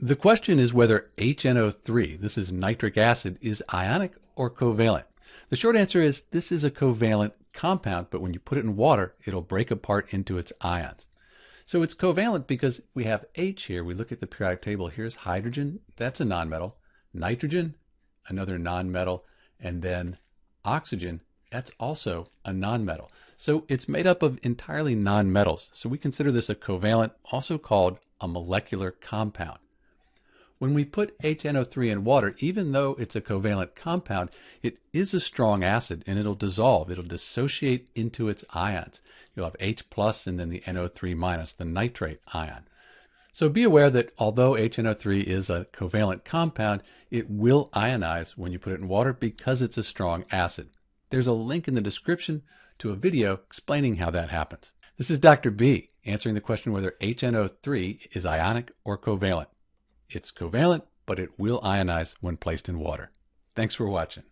The question is whether HNO3, this is nitric acid, is ionic or covalent. The short answer is this is a covalent compound, but when you put it in water, it'll break apart into its ions. So it's covalent because we have H here. We look at the periodic table. Here's hydrogen, that's a nonmetal. Nitrogen, another nonmetal. And then oxygen, that's also a nonmetal. So it's made up of entirely nonmetals. So we consider this a covalent, also called a molecular compound. When we put HNO3 in water, even though it's a covalent compound, it is a strong acid and it'll dissolve. It'll dissociate into its ions. You'll have H plus and then the NO3 minus, the nitrate ion. So be aware that although HNO3 is a covalent compound, it will ionize when you put it in water because it's a strong acid. There's a link in the description to a video explaining how that happens. This is Dr. B answering the question whether HNO3 is ionic or covalent. It's covalent, but it will ionize when placed in water. Thanks for watching.